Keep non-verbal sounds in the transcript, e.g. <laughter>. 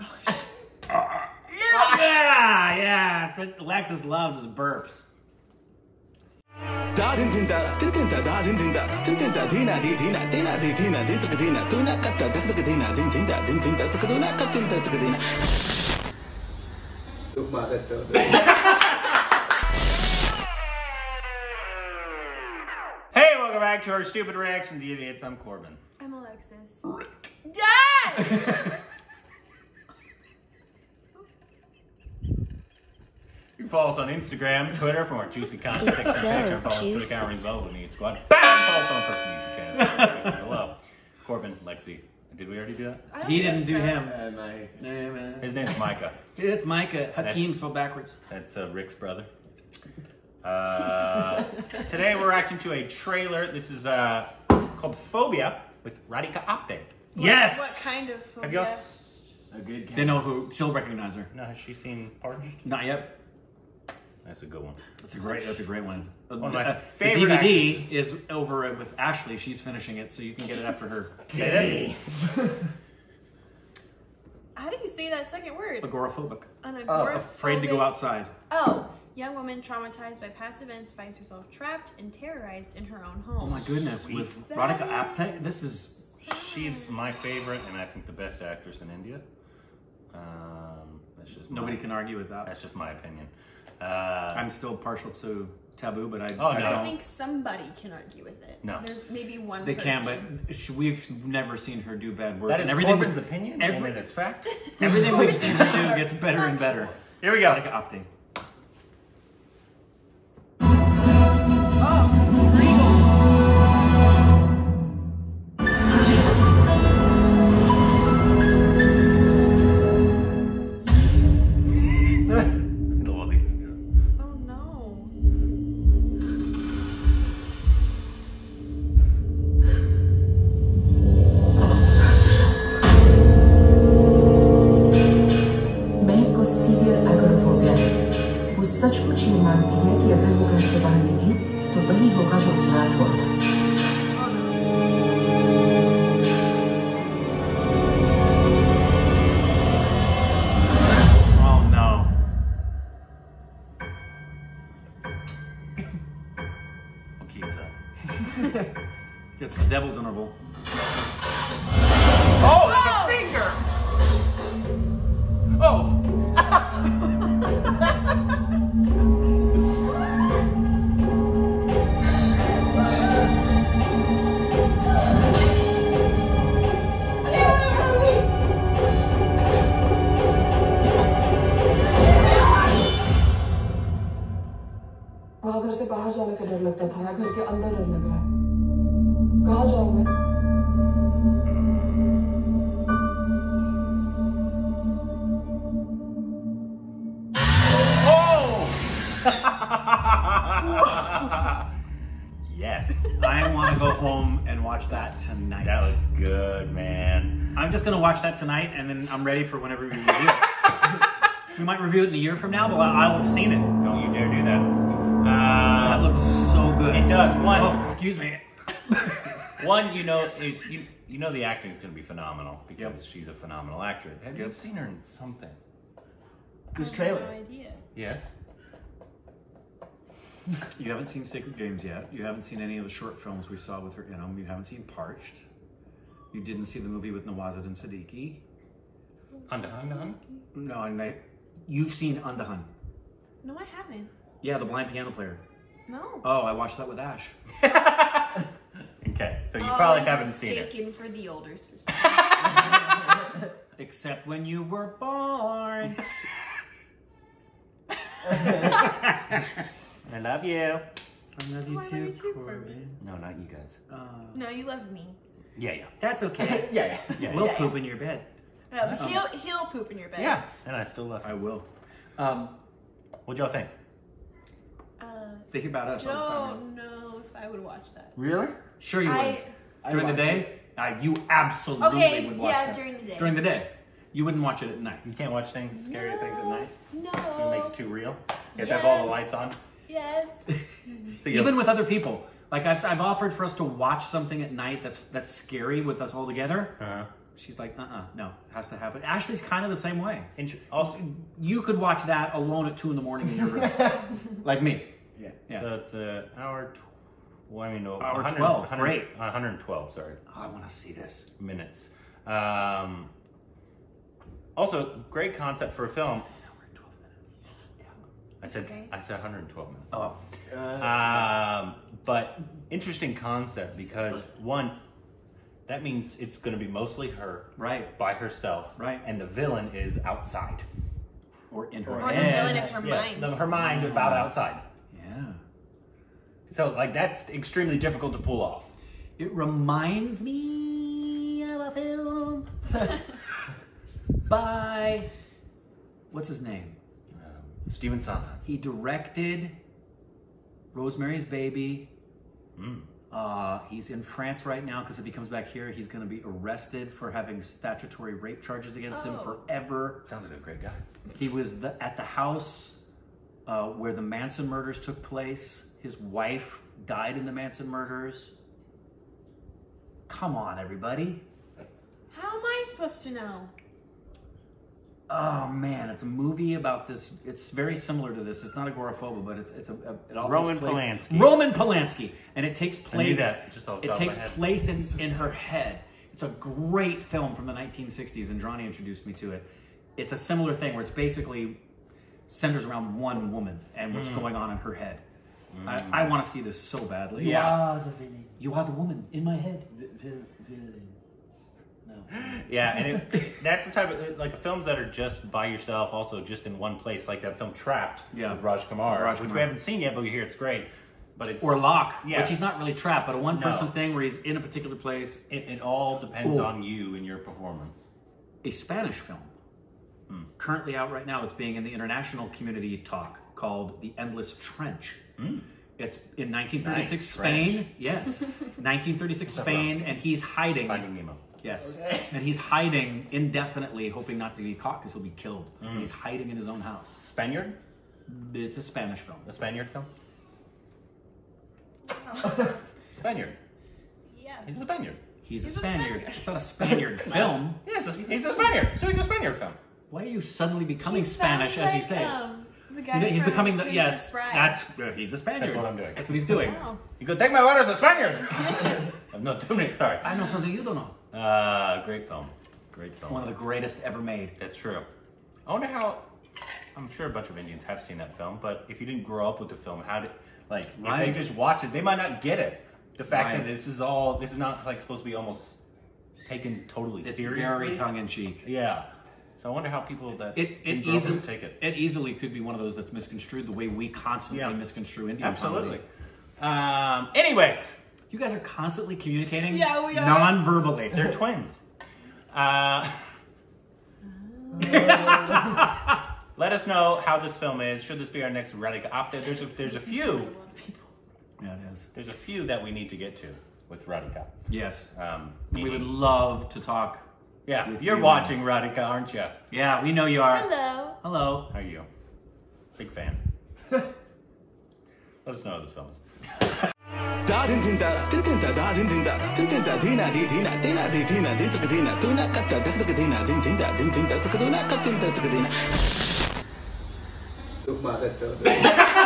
gosh. yeah, yeah. It's what Alexis loves is burps. Hey, welcome back to our stupid reactions. Idiots, I'm Korbin. I'm Alexis. Dad! <laughs> Follow us on Instagram, Twitter for more juicy content. It's so follow juicy. us to the Cowering Zone with Need Squad. Bam! Follow us on personal YouTube channel. <laughs> Hello. Korbin, Lexi. Did we already do that? Uh, he didn't do him. Uh, my. His name's Micah. <laughs> it's Micah. Hakeem spelled backwards. That's uh, Rick's brother. Uh, <laughs> today we're reacting to a trailer. This is uh, called Phobia with Radhika Apte. What, yes. What kind of phobia? Have y'all? A good. They know who. She'll recognize her. No, has she seen Parched? Not yet. That's a good one. That's a great. That's a great one. One my Uh, favorite The DVD is over with Ashley. She's finishing it, so you can get it after her. <laughs> <laughs> How do you say that second word? Agoraphobic. Unagoraphobic. Afraid to go outside. Oh, young woman traumatized by past events finds herself trapped and terrorized in her own home. Oh my goodness. With Radhika Apte, this is. She's my favorite, and I think the best actress in India. Um, that's just Nobody my, can argue with that. That's just my opinion. Uh, I'm still partial to Taboo, but I, Oh, I no. I don't. think somebody can argue with it. No. There's maybe one They can, but sh- we've never seen her do bad work. that is and everything Korbin's opinion, every- and it's fact. Everything we've seen her do <laughs> gets better and better. Here we go. Radhika Apte. लगता था या घर के अंदर डर लग रहा है कहा जाऊं मैं yes. I want to go home and watch that tonight. That looks good, man. I'm just gonna watch that tonight, and then I'm ready for whenever we review it. <laughs> we might review it in a year from now, but I'll have seen it. Don't you dare do that. That looks so good. it does. One, Oh, excuse me. <laughs> one, you know, it, you you know the acting is going to be phenomenal because she's a phenomenal actress. Have you seen her in something? this I trailer have no idea. Yes. You haven't seen Sacred Games yet. You haven't seen any of the short films we saw with her in them. You haven't seen Parched. You didn't see the movie with Nawazuddin Siddiqui. Hunda, hunda, hunda. No, and I, you've seen Andhadhun. No, I haven't. Yeah, the blind piano player. No. Oh, I watched that with Ash. <laughs> Okay, so you Oh, probably haven't seen it. mistaken for the older sister. <laughs> Except when you were born. <laughs> I love you. I love you Oh, I love too, you too, Korbin. No, not you guys. Uh, no, you love me. Yeah, yeah. that's okay. yeah yeah Yeah, we'll yeah. poop in your bed. Um, he'll he'll poop in your bed. yeah. And I still love I will. Um, What'd y'all think? Uh, think about us all the time. don't know if I would watch that. Really? Sure you would. I I during the watch day, uh, you absolutely okay. would watch it. Yeah, that. during the day. During the day. You wouldn't watch it at night. You can't watch things, scary things at night. No. It makes it too real. You have to have all the Yes. lights on. Yes. <laughs> So you Even with other people. Like I've, I've offered for us to watch something at night that's that's scary with us all together. uh She's like, uh, uh no, it has to happen. Ashley's kind of the same way. Int- also, You could watch that alone at two in the morning in your room, <laughs> like me. Yeah. Yeah. so it's uh, hour. Tw- well, I mean, no, Hour 100 12, 100 great. 112. Sorry, Oh, I want to see this. minutes. Um, also, great concept for a film. I said Okay. I said 112 minutes. Oh, Um, but interesting concept because one, that means it's going to be mostly her right. by herself, Right. And the villain is outside. Or in her Or the villain is her yeah, mind. the- her mind about outside. Yeah. So like that's extremely difficult to pull off. It reminds me of a film <laughs> by what's his name? Um, Steven Sondheim. He directed Rosemary's Baby. Mm. Uh, he's in France right now because if he comes back here, he's going to be arrested for having statutory rape charges against him Oh. forever. Sounds like a great guy. He was the, at the house uh, where the Manson murders took place. His wife died in the Manson murders. Come on, everybody. How am I supposed to know? Oh man, it's a movie about this. It's very similar to this. It's not agoraphobia, but it's it's a, a it all Roman takes place, Polanski. Roman Polanski, and it takes I place. that just off the it top of takes my head. place in in her head. It's a great film from the 1960s, and Johnny introduced me to it. It's a similar thing where it's basically centers around one woman and Mm. what's going on in her head. I, I want to see this so badly. Yeah. Ah, the villain. You are the woman in my head. Vi- vil- villain. No. <gasps> Yeah, and it, that's the type of like films that are just by yourself, also just in one place, like that film Trapped Yeah. with Raj Kumar, Raj which Kumar. we haven't seen yet, but we hear it's great. But it's Or Locke, yeah. which he's not really trapped, but a one-person No. thing where he's in a particular place. It, it all depends Ooh. on you and your performance. a Spanish film. Hmm. Currently out right now, it's being in the international community talk called The Endless Trench. Hmm. It's in 1936 Nice, Spain. French. Yes, <laughs> 1936 Spain, and he's hiding. Finding Nemo. Yes, <laughs> and he's hiding indefinitely, hoping not to be caught because he'll be killed. He's hiding in his own house. Spaniard? It's a Spanish film. The Spaniard film? <laughs> Spaniard. Yeah. He's a Spaniard. He's, He's a a Spaniard. Spaniard. It's not a Spaniard <laughs> film. Yeah, it's a, he's a Spaniard. So he's a Spaniard film. Why are you suddenly becoming He Spanish sounds as you say? Um, the guy know, he's becoming the yes. Bride. That's uh, he's a Spaniard. That's what I'm doing. That's what he's doing. Wow. You go take my orders, a Spaniard. I'm not doing it. Sorry. I know something you don't know. Uh, great film. Great film. One of the greatest ever made. That's true. I wonder how. I'm sure a bunch of Indians have seen that film, but if you didn't grow up with the film, how did like if they just watch it, they might not get it. The fact Right. that this is all this is not like supposed to be almost taken totally It's seriously. very tongue in cheek. Yeah. So I wonder how people that It it didn't grow up with easily take it. it easily could be one of those that's misconstrued the way we constantly Yeah. misconstrue Indian Absolutely. Um. Anyways, You guys are constantly communicating Yeah, we are. non-verbally. they're twins. Uh. <laughs> Let us know how this film is. Should this be our next Radhika Apte? There's a, there's a few Yeah, it is. there's a few that we need to get to with Radhika. Yes. Um, We would love to talk. yeah, with you're you. watching Radhika, aren't you? Yeah, we know you are. Hello. Hello. How are you? Big fan. <laughs> Let us know how this film is. Da din din da din din da da din din da din din da dina di dina dina di dina din tak dina tuna katta dak tak dina din din da din din da tak tuna katta tak dina Look, Mother,